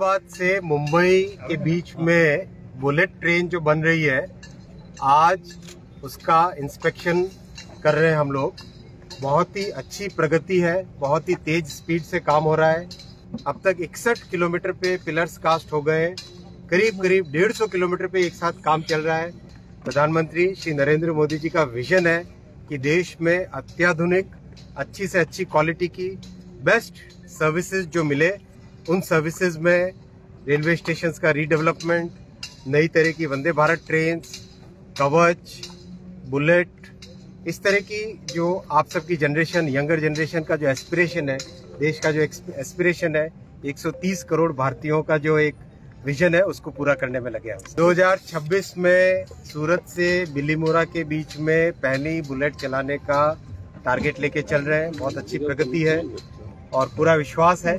अहमदाबाद से मुंबई के बीच में बुलेट ट्रेन जो बन रही है, आज उसका इंस्पेक्शन कर रहे हैं हम लोग। बहुत ही अच्छी प्रगति है, बहुत ही तेज स्पीड से काम हो रहा है। अब तक इकसठ किलोमीटर पे पिलर्स कास्ट हो गए करीब करीब डेढ़ सौ किलोमीटर पे एक साथ काम चल रहा है। प्रधानमंत्री श्री नरेंद्र मोदी जी का विजन है कि देश में अत्याधुनिक, अच्छी से अच्छी क्वालिटी की बेस्ट सर्विसेज़ जो मिले उन सर्विसेज़ में रेलवे स्टेशन का रीडेवलपमेंट नई तरह की वंदे भारत ट्रेन कवच बुलेट इस तरह की जो आप सबकी जनरेशन यंगर जनरेशन का जो एस्पिरेशन है, देश का जो एस्पिरेशन है 130 करोड़ भारतीयों का जो एक विजन है, उसको पूरा करने में लगे हैं। 2026 में सूरत से बिलीमोरा के बीच में पहली बुलेट चलाने का टारगेट लेके चल रहे हैं। बहुत अच्छी प्रगति है और पूरा विश्वास है।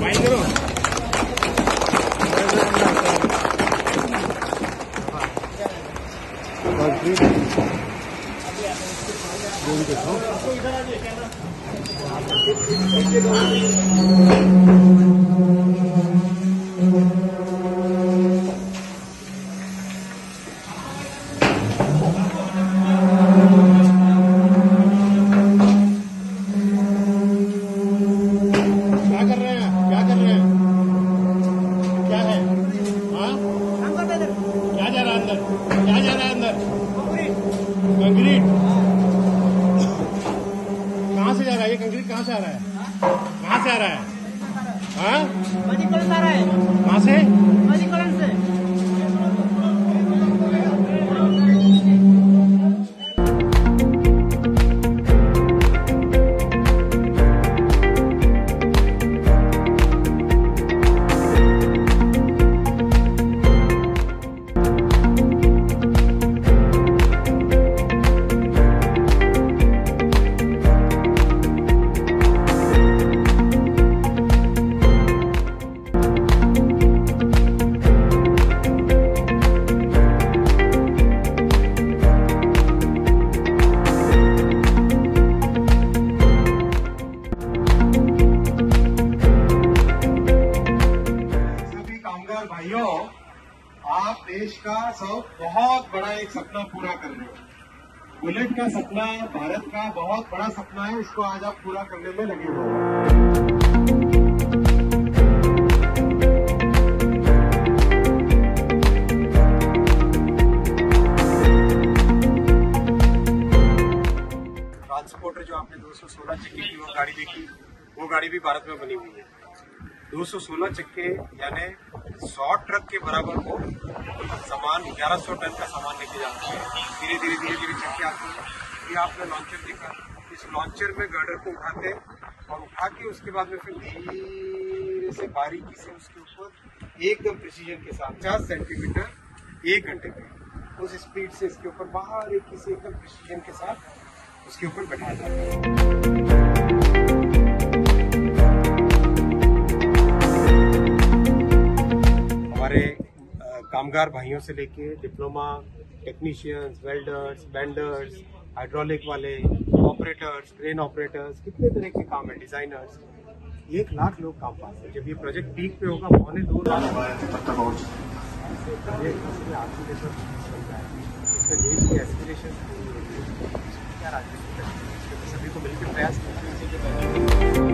பயங்கரம் से जा रहा है? ये कंक्रीट कहाँ से आ रहा है? कहाँ से आ रहा है? हाँ? मणिकरण से आ रहा है कहाँ से? मणिकरण से भाइयों, आप देश का सब बहुत बड़ा एक सपना पूरा कर रहे हो। बुलेट का सपना, भारत का बहुत बड़ा सपना है, इसको आज आप पूरा करने में लगे हो। ट्रांसपोर्टर जो आपने 216 चक्के की, वो गाड़ी देखी, वो गाड़ी भी भारत में बनी हुई है। 216 चक्के, यानी 100 ट्रक के बराबर वो सामान 1100 टन का सामान लेके जाते हैं। धीरे धीरे धीरे धीरे चक्के आते हैं। ये आपने लॉन्चर देखा। इस लॉन्चर में गर्डर को उठाते हैं और उठा के उसके बाद में फिर धीरे से बारीकी से उसके ऊपर एकदम प्रिसीजन के साथ पचास सेंटीमीटर एक घंटे में उस स्पीड से इसके ऊपर बारीकी से एकदम प्रिसीजन के साथ उसके ऊपर बैठाया जाता है। कामगार भाइयों से लेके diploma technicians, welders benders hydraulic वाले, ऑपरेटर्स, क्रेन ऑपरेटर्स, कितने तरह के काम है, डिजाइनर्स। एक लाख लोग काम पास है। जब ये प्रोजेक्ट पीक पे होगा, पौने दो लाख एस्पिरेशन सभी को मिलकर प्रयास करना